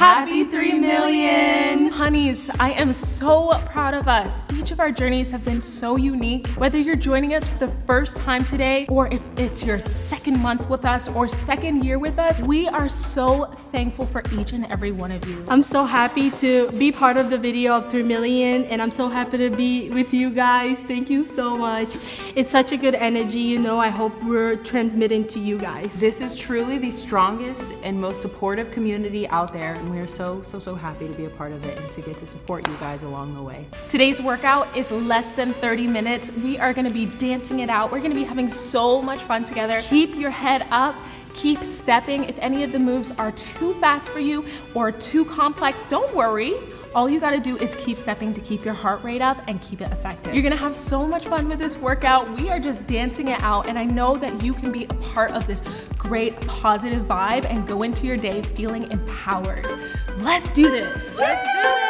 Happy 3 million! Honeys, I am so proud of us. Each of our journeys have been so unique. Whether you're joining us for the first time today, or if it's your second month with us, or second year with us, we are so thankful for each and every one of you. I'm so happy to be part of the video of 3 million, and I'm so happy to be with you guys. Thank you so much. It's such a good energy, you know. I hope we're transmitting to you guys. This is truly the strongest and most supportive community out there and we're so, so, so happy to be a part of it and to get to support you guys along the way. Today's workout is less than 30 minutes. We are gonna be dancing it out. We're gonna be having so much fun together. Keep your head up. Keep stepping. If any of the moves are too fast for you or too complex, don't worry. All you gotta do is keep stepping to keep your heart rate up and keep it effective. You're gonna have so much fun with this workout. We are just dancing it out, and I know that you can be a part of this great positive vibe and go into your day feeling empowered. Let's do this. Let's do this.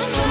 Bye.